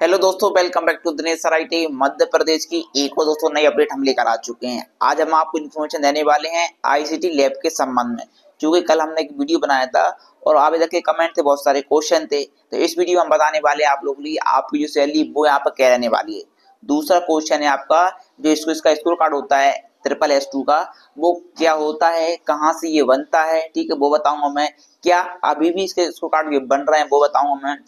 Hello दोस्तों welcome back to Dinesh सराइटी मध्य प्रदेश की एक और दोस्तों नई अपडेट हम लेकर आ चुके हैं। आज हम आपको इन्फॉर्मेशन देने वाले हैं आईसीटी लैब के संबंध में क्योंकि कल हमने एक वीडियो बनाया था और आवेदक के कमेंट थे, बहुत सारे क्वेश्चन थे। तो इस वीडियो में हम बताने वाले हैं आप लोगों के लिए आपकी जो सैलरी, वो यहाँ पर क्या रहने वाली है। दूसरा क्वेश्चन है आपका, जो इसको, इसका स्कोर कार्ड होता है ट्रिपल एस टू का, वो क्या होता है, कहाँ से ये बनता है, ठीक है, वो बताऊँगा मैं। क्या अभी भी इसके स्कोर कार्ड बन रहे हैं, वो बताऊँगा मैं।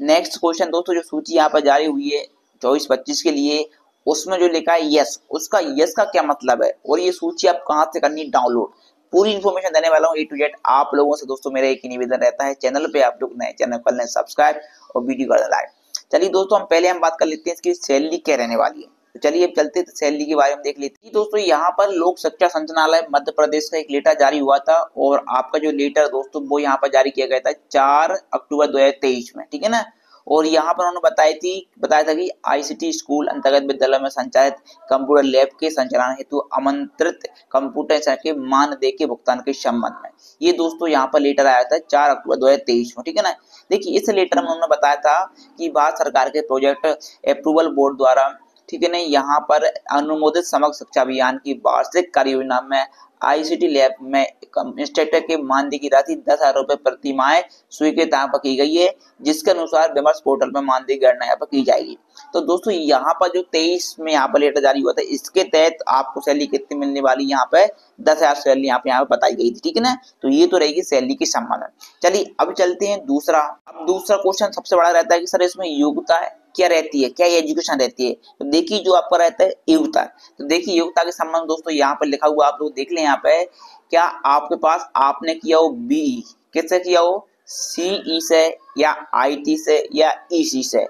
नेक्स्ट क्वेश्चन दोस्तों, जो सूची यहाँ पर जारी हुई है, चौबीस पच्चीस के लिए, उसमें जो लिखा है यस उसका यस का क्या मतलब है? और ये सूची आप कहाँ से करनी डाउनलोड पूरी इन्फॉर्मेशन देने वाला हूँ ए टू जेड आप लोगों से दोस्तों मेरा एक निवेदन रहता है चैनल पे आप लोग नए चैनल पर लें सब्सक्राइब और वीडियो कर लाइक. चलिए दोस्तों, हम पहले हम बात कर लेते हैं इसकी सैलरी क्या रहने वाली है। तो चलिए अब चलते तो सैलरी के बारे में देख लेते हैं। दोस्तों, यहाँ पर लोक शिक्षा संचालनालय मध्य प्रदेश का एक लेटर जारी हुआ था और आपका जो लेटर दोस्तों, वो यहाँ पर जारी किया गया था चार अक्टूबर दो हज़ार तेईस में, ठीक है ना? और यहाँ पर उन्होंने बताई थी, बताया था कि आईसीटी स्कूल अंतर्गत विद्यालय में संचालित कंप्यूटर लैब के संचालन हेतु आमंत्रित कंप्यूटर के मानदेय के भुगतान के संबंध में। ये दोस्तों, यहाँ पर लेटर आया था चार अक्टूबर दो हज़ार तेईस में, ठीक है ना? देखिए, इस लेटर में उन्होंने बताया था कि भारत सरकार के प्रोजेक्ट अप्रूवल बोर्ड द्वारा ठीक है ना यहाँ पर अनुमोदित समग्र शिक्षा अभियान की वार्षिक कार्य योजना में आईसीटी लैब में इंस्ट्रक्टर के मानदेय की राशि दस हज़ार रुपए प्रति माह स्वीकृत यहाँ पर की गई है, जिसके अनुसार विमर्श पोर्टल में मानदेय गणना यहाँ पर की जाएगी। तो दोस्तों, यहाँ पर जो तेईस में यहाँ पर लेटर जारी हुआ था, इसके तहत आपको सैलरी कितनी मिलने वाली यहाँ पे दस हज़ार सैलरी यहाँ पे यहाँ पे बताई गई थी, ठीक है ना? तो ये तो रहेगी सैलरी के में चलिए, अब चलते हैं दूसरा। अब दूसरा क्वेश्चन सबसे बड़ा रहता है कि सर इसमें योग्यता है? क्या रहती है? क्या एजुकेशन रहती है? तो देखिए जो आपका रहता है योग्यता तो देखिए योग्यता के संबंध दोस्तों, यहाँ पर लिखा हुआ आप लोग देख लें यहाँ पे, क्या आपके पास आपने किया हो बी किससे किया हो? सीई से या आईटी से या ईसी से।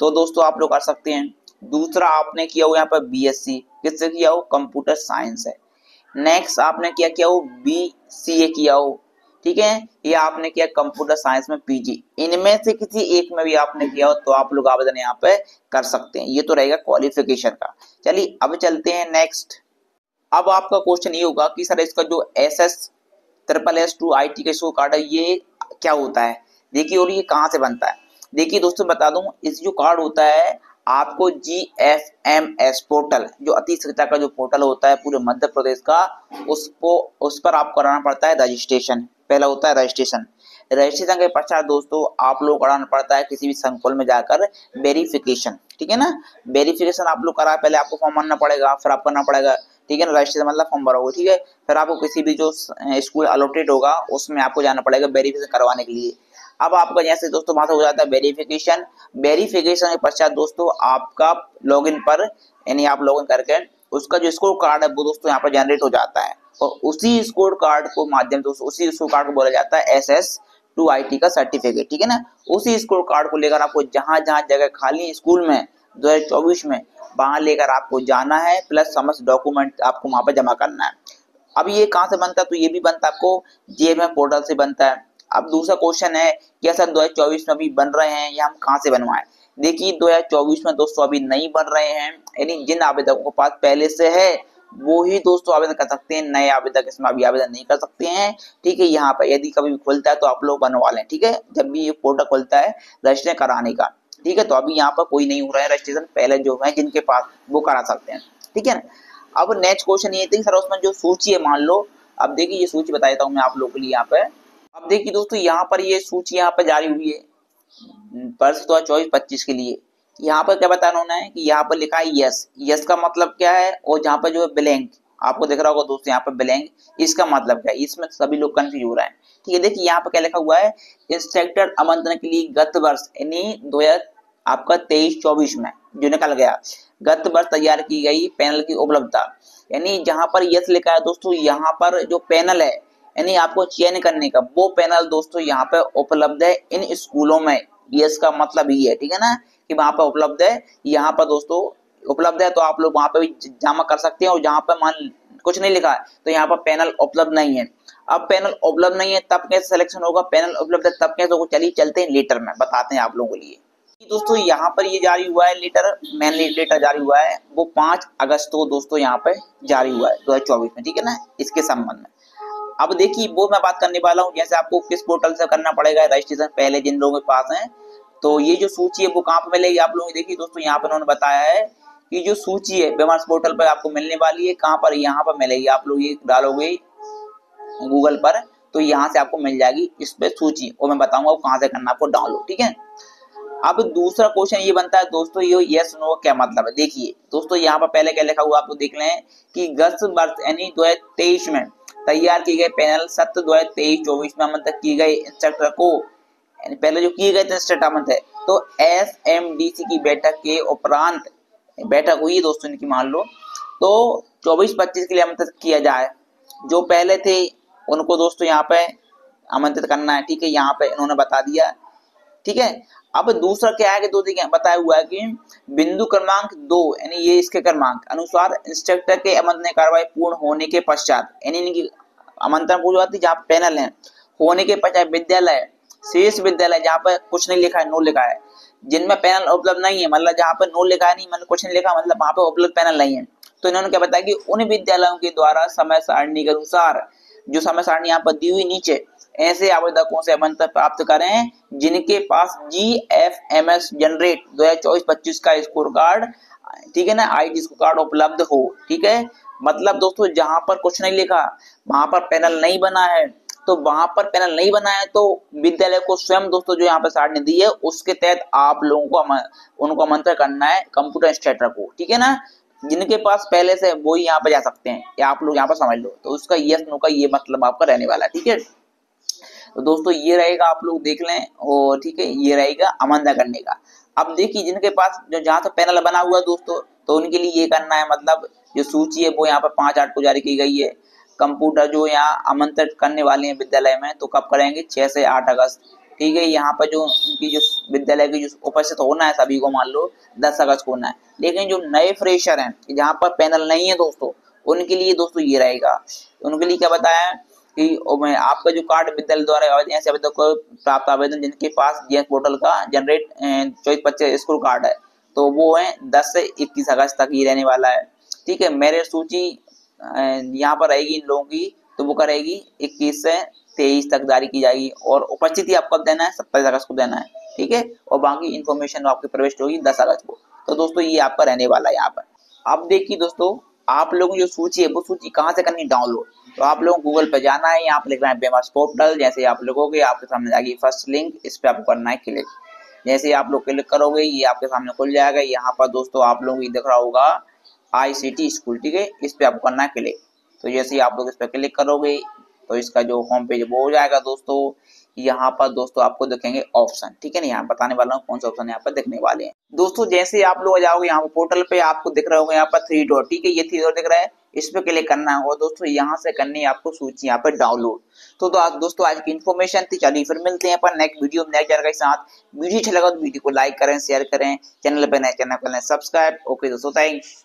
तो दोस्तों, आप लोग कर सकते हैं। दूसरा आपने किया हो यहाँ पर बीएससी किससे किया हो? कंप्यूटर साइंस है नेक्स्ट आपने क्या किया हो? बी सी ए किया हो। ठीक है? या आपने किया कंप्यूटर साइंस में पीजी। इनमें से किसी एक में भी आपने किया हो तो आप लोग आवेदन यहाँ पे कर सकते हैं। ये तो रहेगा क्वालिफिकेशन का। चलिए, अब चलते हैं नेक्स्ट अब आपका क्वेश्चन ये होगा कि सर इसका जो S S triple S two I T का कार्ड है, ये क्या होता है? देखिए, और ये कहाँ से बनता है? देखिए, दोस्तों बता दूँ, इस जो कार्ड होता है आपको G F M S portal जो अति शिक्षा का जो पोर्टल होता है पूरे मध्य प्रदेश का, उसको, उस पर आपको कराना पड़ता है रजिस्ट्रेशन पहला होता है रजिस्ट्रेशन रजिस्ट्रेशन के पश्चात दोस्तों, आप लोग कराना पड़ता है किसी भी संकुल में जाकर वेरिफिकेशन ठीक है ना? वेरिफिकेशन आप लोग करा, पहले आपको फॉर्म भरना पड़ेगा, फिर आपको करना पड़ेगा। ठीक है ना? रजिस्ट्रेशन मतलब फॉर्म भरोगे, ठीक है? फिर आपको किसी भी जो स्कूल अलोटेड होगा, उसमें आपको जाना पड़ेगा वेरिफिकेशन करवाने के लिए। अब आपका जैसे दोस्तों वहाँ से हो जाता है वेरिफिकेशन वेरिफिकेशन के पश्चात दोस्तों आपका लॉगिन पर, यानी आप लॉगिन करके उसका जो स्कोर कार्ड है वो दोस्तों यहाँ पर जनरेट हो जाता है। और उसी स्कोर कार्ड को माध्यम से, उसी स्कोर कार्ड को बोला जाता है S S two I T का सर्टिफिकेट ठीक है ना? उसी स्कोर कार्ड को लेकर आपको जहाँ जहाँ जगह खाली स्कूल में 2024 में, वहाँ लेकर आपको जाना है प्लस समस्त डॉक्यूमेंट आपको वहाँ पर जमा करना है। अब ये कहाँ से बनता है? तो ये भी बनता है आपको जेएमएम पोर्टल से बनता है। अब दूसरा क्वेश्चन है क्या सर 2024 में अभी बन रहे हैं या हम कहाँ से बनवाएँ? देखिए 2024 में दोस्तों अभी नहीं बन रहे हैं, यानी जिन आवेदकों के पास पहले से है, वो ही दोस्तों आवेदन कर सकते हैं, नए आवेदक इसमें अभी आवेदन नहीं कर सकते हैं, ठीक है, यहाँ पर यदि कभी खुलता है तो आप लोग बनवा लें, ठीक है, जब भी ये पोर्टल खुलता है, रजिस्ट्रेशन कराने का, ठीक है तो अभी यहाँ पर कोई नहीं हो रहा है, रजिस्ट्रेशन पहले जो है, जिनके पास वो करा सकते हैं, ठीक है ना? अब नेक्स्ट क्वेश्चन ये थी सर, उसमें जो सूची है, मान लो, अब देखिए, ये सूची बता देता हूँ मैं आप लोगों के लिए यहाँ पे अब देखिए दोस्तों, यहाँ पर ये सूची यहाँ पर जारी हुई है। वर्ष दो हज़ार चौबीस पच्चीस के लिए। यहाँ पर क्या बताना होना है कि यहाँ पर लिखा है यस यस का मतलब क्या है? और जहाँ पर जो है ब्लैंक आपको दिख रहा होगा दोस्तों, यहाँ पर ब्लैंक इसका मतलब क्या है? इसमें सभी लोग कंफ्यूज हो रहे हैं। ठीक है, देखिए यहाँ पर क्या लिखा हुआ है? इंस्ट्रक्टर आमंत्रण के लिए गत वर्ष, यानी दो आपका तेईस, चौबीस में जो निकल गया। गत वर्ष तैयार की गई पैनल की उपलब्धता। यानी जहाँ पर यस लिखा है दोस्तों, यहाँ पर जो पैनल है यानी आपको चयन करने का, वो पैनल दोस्तों यहाँ पे उपलब्ध है इन स्कूलों में। यस का मतलब ये है, ठीक है ना? कि वहाँ पर उपलब्ध है। यहाँ पर दोस्तों उपलब्ध है तो आप लोग वहाँ पे भी जमा कर सकते हैं और जहाँ पे मान कुछ नहीं लिखा है तो यहाँ पर पैनल उपलब्ध नहीं है। अब पैनल उपलब्ध नहीं है, तब कैसे सिलेक्शन होगा? पैनल उपलब्ध है, तब कैसे चलिए चलते हैं लेटर में, बताते हैं आप लोगों के लिए। दोस्तों यहाँ पर ये जारी हुआ है लेटर मेन लेटर जारी हुआ है। वो पाँच अगस्त को दोस्तों यहाँ पे जारी हुआ है 2024 में, ठीक है ना? इसके संबंध में। अब देखिए, वो मैं बात करने वाला हूँ, जैसे आपको किस पोर्टल से करना पड़ेगा रजिस्ट्रेशन पहले जिन लोगों के पास है। तो ये जो सूची है, वो कहाँ पर मिलेगी आप लोगों देखिए दोस्तों, यहाँ पर उन्होंने बताया है कि जो सूची है बेमार्स पोर्टल पर आपको मिलने वाली है। कहाँ पर? यहाँ पर मिलेगी। आप लोग ये डालोगे गूगल पर तो यहाँ से आपको मिल जाएगी इस पर सूची। और मैं बताऊँगा कहाँ से करना आपको डाउनलोड ठीक है? अब दूसरा क्वेश्चन ये बनता है, दोस्तों, ये यस नो क्या मतलब है? देखिए, दोस्तों, यहाँ पर पहले क्या लिखा हुआ आपको देख लें कि गत वर्ष, यानी दो हज़ार तेईस में तैयार किए गए पैनल सत्र दो हज़ार तेईस चौबीस में तक किए गए इंस्ट्रक्टर को पहले जो किए गए थे इंस्ट्रक्टर अमन थे तो एस एम डी सी की बैठक के उपरांत, बैठक हुई दोस्तों इनकी, मान लो तो चौबीस पच्चीस के लिए आमंत्रित किया जाए। जो पहले थे, उनको दोस्तों यहाँ पे आमंत्रित करना है, ठीक है, यहाँ पे इन्होंने बता दिया, ठीक है? अब दूसरा क्या है कि दो देखिए, बताया हुआ है कि बिंदु क्रमांक दो, यानी ये इसके क्रमांक, अनुसार इंस्ट्रक्टर के आमंत्रण कार्रवाई पूर्ण होने के पश्चात, यानी इनकी आमंत्रण पूरी होती जहाँ पैनल है, होने के पश्चात विद्यालय, शेष विद्यालय जहाँ पर कुछ नहीं लिखा है नो लिखा है। जिनमें पैनल उपलब्ध नहीं है मतलब जहाँ पर नो लिखा है नहीं मतलब कुछ नहीं लिखा मतलब वहाँ पर उपलब्ध पैनल नहीं है। तो इन्होंने क्या बताया कि उन विद्यालयों के द्वारा समय सारणी के अनुसार, जो समय सारणी यहाँ पर दी हुई नीचे ऐसे आवेदकों से अमंत्र प्राप्त करें, जिनके पास G F M S generate दो हज़ार चौबीस पच्चीस का स्कोर कार्ड ठीक है ना आई डी स्कोर कार्ड उपलब्ध हो, ठीक है? मतलब दोस्तों, जहाँ पर कुछ नहीं लिखा, वहाँ पर पैनल नहीं बना है तो वहाँ पर पैनल नहीं बना है तो विद्यालय को स्वयं दोस्तों जो यहाँ पर सारणी दी है, उसके तहत आप लोगों को उनको आमंत्रण करना है कंप्यूटर इंस्ट्रक्टर को, ठीक है ना? जिनके पास पहले से वो ही यहाँ पर जा सकते हैं, या आप लोग यहाँ पर समझ लो तो उसका यस नो का ये मतलब आपका रहने वाला है, ठीक है? तो दोस्तों, ये रहेगा आप लोग देख लें और ठीक है, ये रहेगा अमंदा करने का। अब देखिए, जिनके पास जो, जहाँ तक पैनल बना हुआ है दोस्तों तो उनके लिए ये करना है मतलब जो सूची है, वो यहाँ पर पाँच आठ को जारी की गई है। कंप्यूटर जो यहाँ आमंत्रित करने वाले हैं विद्यालय में तो कब करेंगे? छह से आठ अगस्त। ठीक है, यहाँ पर जो उनकी जो विद्यालय की जो उपस्थित होना है सभी को मान लो, दस अगस्त को होना है। लेकिन जो नए फ्रेशर हैं, जहाँ पर पैनल नहीं है दोस्तों, उनके लिए दोस्तों ये रहेगा। उनके लिए क्या बताया कि आपका जो कार्ड विद्यालय द्वारा ऐसे आवेदक को प्राप्त आवेदन जिनके पास जीएस पोर्टल का जनरेट चौबीस पच्चीस स्कूल कार्ड है तो वो है दस से इक्कीस अगस्त तक ही रहने वाला है। ठीक है, मेरे सूची यहाँ पर रहेगी इन लोगों की तो वो करेगी इक्कीस से तेईस तक जारी की जाएगी और उपस्थिति आपको देना है, सत्ताईस अगस्त को देना है। ठीक है, और बाकी इन्फॉर्मेशन आपकी प्रविष्ट होगी दस अगस्त को। तो दोस्तों, ये आपका रहने वाला है यहाँ पर। अब देखिए दोस्तों आप लोगों की जो सूची है, वो सूची कहाँ से करनी डाउनलोड तो आप लोगों को गूगल पे जाना है, यहाँ पर लिखना है बेमास पोर्टल जैसे आप लोगोगे, आपके सामने जाएगी फ़र्स्ट लिंक इस पर आपको करना है क्लिक जैसे आप लोग क्लिक करोगे, ये आपके सामने खुल जाएगा। यहाँ पर दोस्तों, आप लोगों को दिख रहा होगा आईसीटी स्कूल ठीक है? इस पर आपको करना है क्लिक तो जैसे ही आप लोग इस पर क्लिक करोगे तो इसका जो होम पेज वो हो जाएगा दोस्तों। यहाँ पर दोस्तों आपको दिखेंगे ऑप्शन ठीक है ना? यहाँ बताने वाला हूँ कौन सा ऑप्शन यहाँ पर देखने वाले हैं। दोस्तों जैसे आप लोग जाओगे यहाँ पोर्टल पे आपको दिख रहा होगा यहाँ पर थ्री डॉट ठीक है? ये थ्री डॉट दिख रहा है। इस पे क्लिक करना होगा दोस्तों। यहाँ से करनी है आपको सूची यहाँ पर डाउनलोड तो, तो आज दोस्तों आज की इन्फॉर्मेशन थी। चलिए फिर मिलते हैं अपन नेक्स्ट वीडियो नए जानकारी के साथ। वीडियो अच्छा लगा तो वीडियो को लाइक करें शेयर करें। चैनल पर नए चैनल को सब्सक्राइब ओके दोस्तों थैंक्स